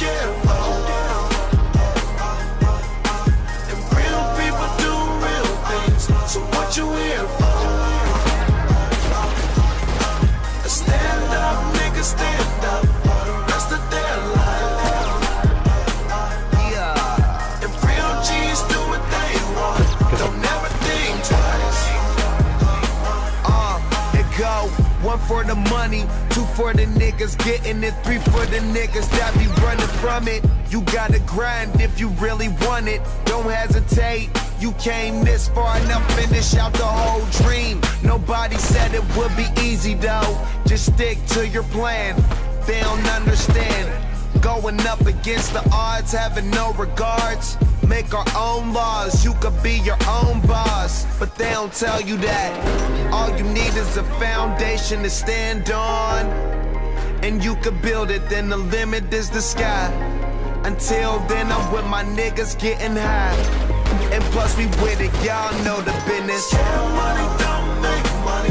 scared for the money, two for the niggas getting it, three for the niggas that be running from it. You gotta grind if you really want it. Don't hesitate. You came this far, now finish out the whole dream. Nobody said it would be easy though. Just stick to your plan. They don't understand. Going up against the odds, having no regards. Make our own laws, you could be your own boss. But they don't tell you that. All you need is a foundation to stand on. And you could build it, then the limit is the sky. Until then, I'm with my niggas getting high. And plus, we with it, y'all know the business. Money don't make money,